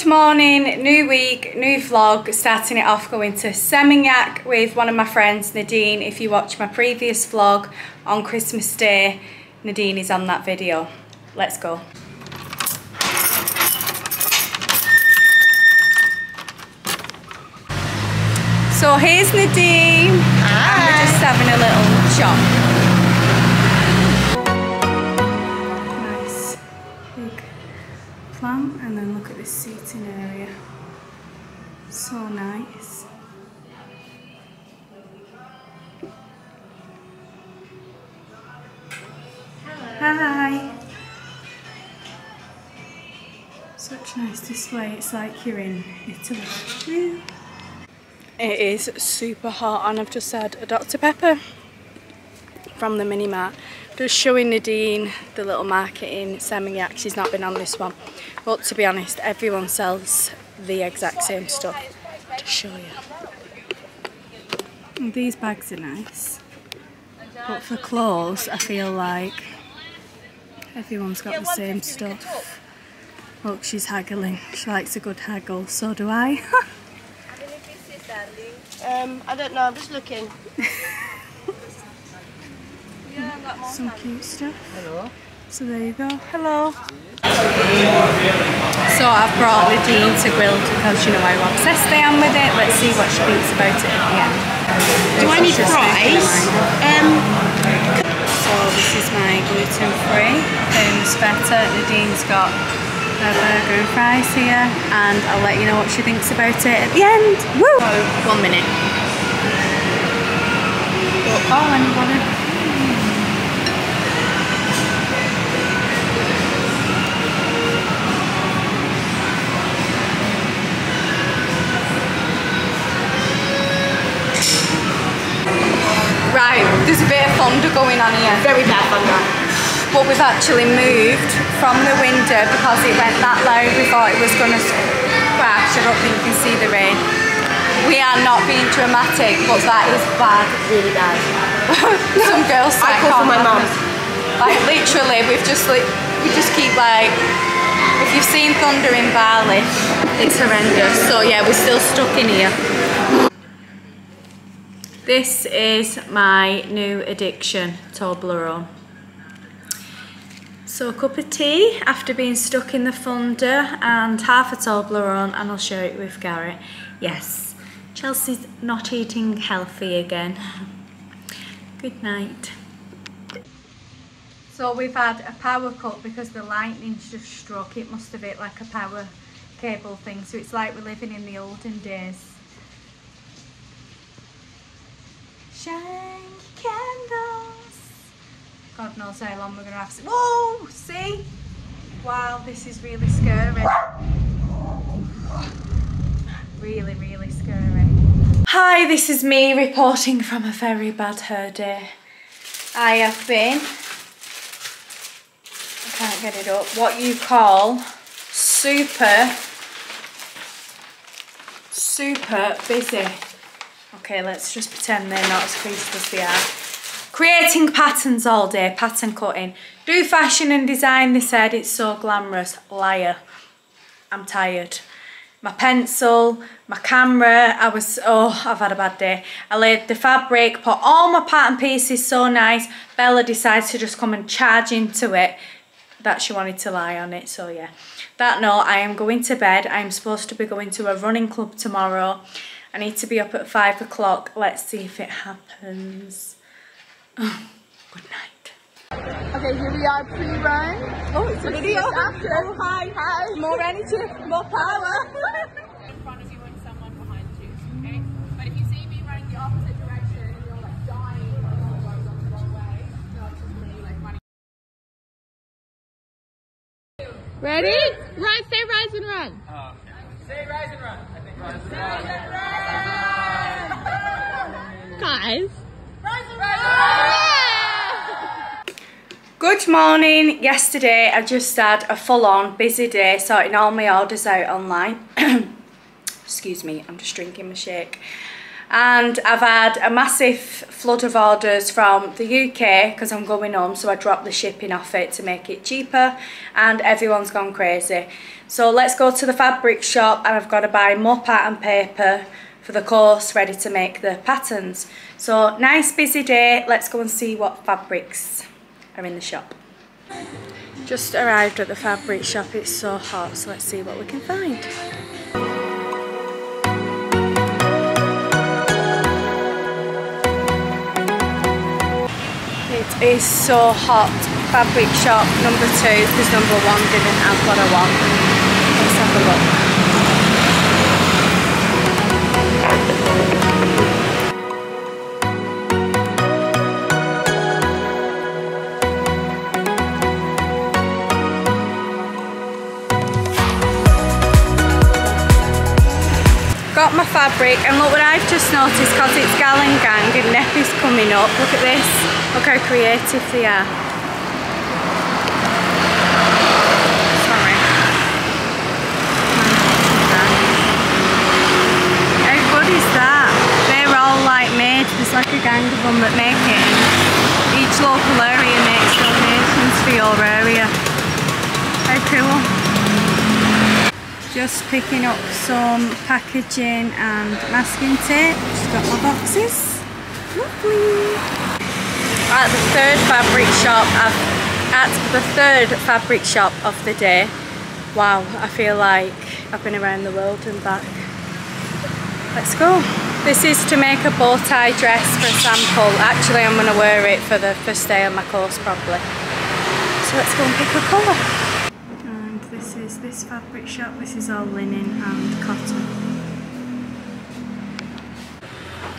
Good morning, new week, new vlog, starting it off going to Seminyak with one of my friends, Nadine. If you watch my previous vlog on Christmas Day, Nadine is on that video. Let's go. So here's Nadine. Hi. And we're just having a little shop. And then look at this seating area. So nice. Hi. Such nice display. It's like you're in Italy. It is super hot and I've just had a Dr Pepper from the mini mart. Just showing Nadine the little market in Seminyak. She's not been on this one. But to be honest, everyone sells the exact same stuff. To show you. And these bags are nice. But for clothes, I feel like everyone's got the same stuff. Look, she's haggling. She likes a good haggle. So do I. Um, I don't know, I'm just looking. Some cute stuff. Hello. So there you go. Hello. So I've brought Nadine to grilled because you know how obsessed I am with it. Let's see what she thinks about it at the end. Do I need fries? Um, So this is my gluten-free famous feta. Nadine's got her burger and fries here and I'll let you know what she thinks about it at the end. Woo! oh, one minute. Oh, anybody? Here. Very bad thunder. But we've actually moved from the window because it went that low. we thought it was going to crash. I don't think you can see the rain. We are not being dramatic, but that is bad. Really bad. Some girls I call for my mum." Like literally, we've just like we just keep like. If you've seen thunder in Bali, it's horrendous. So yeah, we're still stuck in here. This is my new addiction, Toblerone. So a cup of tea after being stuck in the thunder and half a Toblerone and I'll share it with Garrett. Yes, Chelsea's not eating healthy again. Good night. So we've had a power cut because the lightning's just struck. It must have hit like a power cable thing. So it's like we're living in the olden days. Shine candles. God knows how long we're gonna have to. Whoa! See? Wow, this is really scary. Really, really scary. Hi, this is me reporting from a very bad hair day. I have been, I can't get it up, what you call super, super busy. Okay, let's just pretend they're not as creased as they are. Creating patterns all day, pattern cutting. Do fashion and design, they said, it's so glamorous. Liar. I'm tired. My pencil, my camera, I was, oh, I've had a bad day. I laid the fabric, put all my pattern pieces so nice. Bella decides to just come and charge into it that she wanted to lie on it, so yeah. That note, I am going to bed. I'm supposed to be going to a running club tomorrow. I need to be up at five o'clock. Let's see if it happens. Oh, good night. Okay, here we are pre-run. Oh, it's a video. After. Oh, hi. Hi. More energy, more power. in front of you and someone behind you, okay? But if you see me running the opposite direction and you're like dying or you're going the wrong way, no, it's just me like running. Ready? Run, say rise and run. Guys. Good morning. Yesterday I just had a full-on busy day sorting all my orders out online. Excuse me, I'm just drinking my shake. and I've had a massive flood of orders from the UK because I'm going home so I dropped the shipping off it to make it cheaper and everyone's gone crazy. So let's go to the fabric shop and I've got to buy more pattern paper for the course ready to make the patterns. So nice busy day, let's go and see what fabrics are in the shop. Just arrived at the fabric shop, it's so hot so let's see what we can find. It is so hot. Fabric shop number two because number one didn't have what I want. Let's have a look. And look what I've just noticed because it's Galungan and Nyepi's coming up. Look at this. Look how creative they are. Sorry. How good is that? They're all like made, there's like a gang of them that make it. and Each local area makes donations for your area. How cool. Just picking up some packaging and masking tape. Just got my boxes. Lovely. At the third fabric shop, at the third fabric shop of the day. Wow, I feel like I've been around the world and back. Let's go. This is to make a bow tie dress for a sample. Actually, I'm going to wear it for the first day of my course probably. So let's go and pick a colour. And this is this fabric shop. This is all linen and cotton.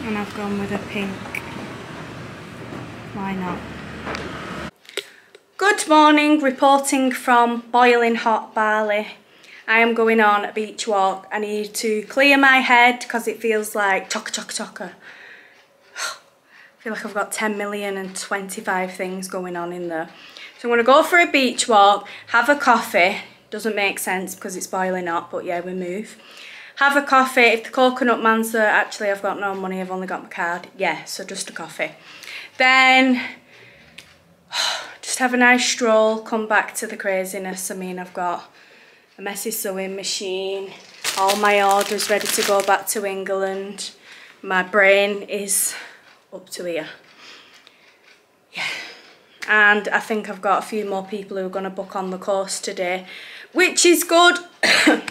And I've gone with a pink. Why not? Good morning, reporting from boiling hot Bali. I am going on a beach walk. I need to clear my head because it feels like chocker chocker chocker. I feel like I've got 10 million and 25 things going on in there. So I'm going to go for a beach walk, have a coffee. Doesn't make sense because it's boiling up, but yeah, we move. Have a coffee. If the coconut man's there, actually I've got no money, I've only got my card. Yeah, so just a coffee. Then just have a nice stroll, come back to the craziness. I mean, I've got a messy sewing machine, all my orders ready to go back to England. My brain is up to here. Yeah. And I think I've got a few more people who are going to book on the course today, which is good.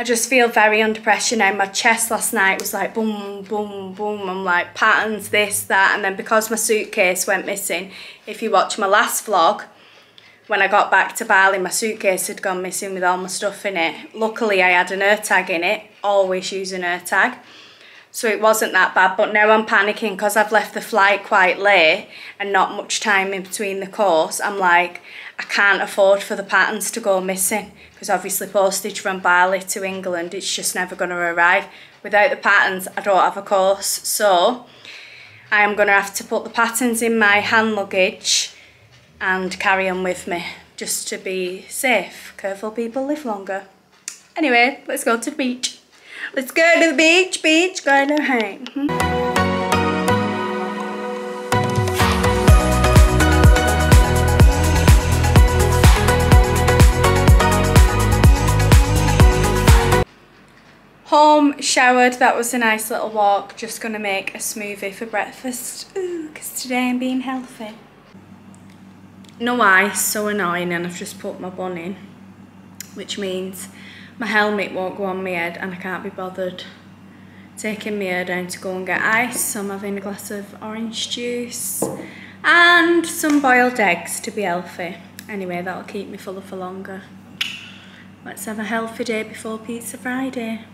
I just feel very under pressure now. My chest last night was like boom, boom, boom. I'm like patterns, this, that. And then because my suitcase went missing, if you watch my last vlog, when I got back to Bali, my suitcase had gone missing with all my stuff in it. Luckily, I had an air tag in it. Always use an air tag. So it wasn't that bad, but now I'm panicking because I've left the flight quite late and not much time in between the course. I'm like, I can't afford for the patterns to go missing because obviously postage from Bali to England, it's just never going to arrive. Without the patterns, I don't have a course. So I am going to have to put the patterns in my hand luggage and carry them with me just to be safe. Careful people live longer. Anyway, let's go to the beach. Let's go to the beach, beach, go to hang. Hmm. Home, showered, that was a nice little walk. Just gonna make a smoothie for breakfast. Ooh, because today I'm being healthy. No ice, so annoying, and I've just put my bun in. Which means my helmet won't go on my head and I can't be bothered taking my hair down to go and get ice. So I'm having a glass of orange juice and some boiled eggs to be healthy. Anyway, that'll keep me fuller for longer. Let's have a healthy day before Pizza Friday.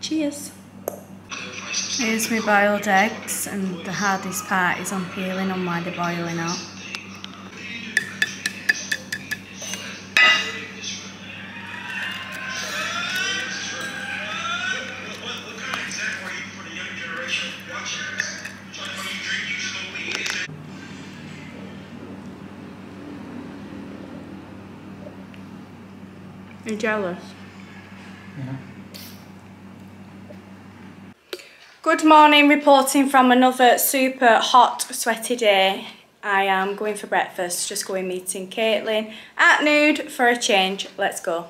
Cheers. Here's my boiled eggs and the hardest part is on peeling them while they're boiling up. Jealous? Good morning, reporting from another super hot, sweaty day. I am going for breakfast, just going meeting Caitlin at Nude for a change. Let's go.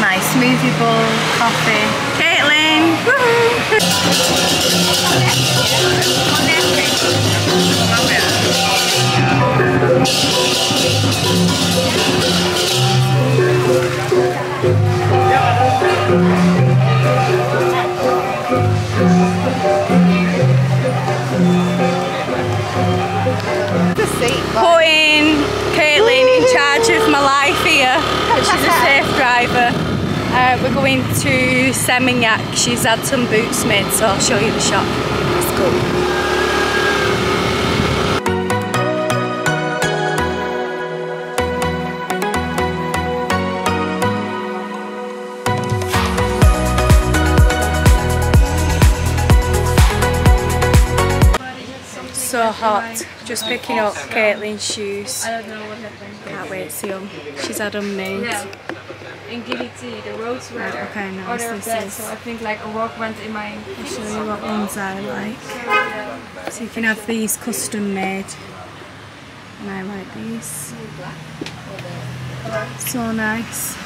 My smoothie bowl, coffee. Caitlin! woohoo! Putting Caitlin in charge of my life here. She's a safe driver. Uh, we're going to Seminyak. She's had some boots made, so I'll show you the shop. Let's go. So hot. Just picking up Caitlin's shoes. I don't know what happened. Can't wait to see them. She's had them made. Yeah. In the roads were Okay, nice. order of that, is- so I think like a rock went in my I'll show you what ones I like. So you can have these custom made. And I like these. So nice.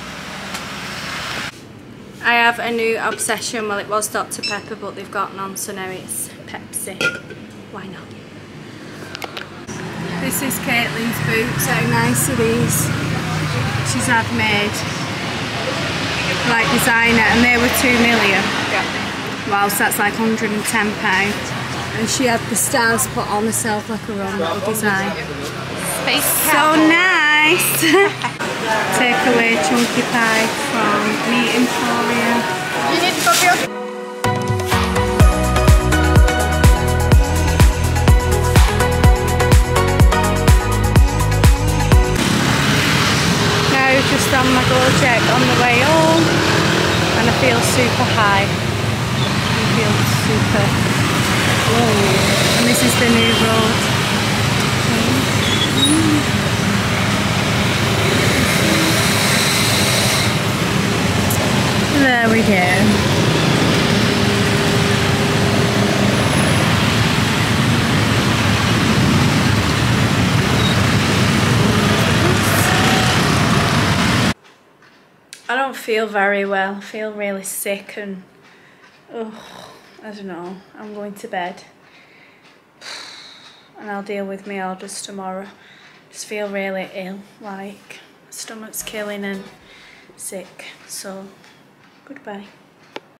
I have a new obsession. Well, it was Dr. Pepper, but they've got none, so now it's Pepsi. Why not? This is Caitlin's boots. How nice are these? She's had made. Like designer, and they were two million. Whilst that's like 110 pound. And she had the stars put on herself like her own little design. Space So nice! Take away chunky pie from Meat Emporium. You need to just on my go check on the way home and I feel super high. I feel super whoa. And this is the new road. There we go. I don't feel very well. I feel really sick and oh, I don't know. I'm going to bed. And I'll deal with my orders tomorrow. Just feel really ill, like stomach's killing and sick. So goodbye.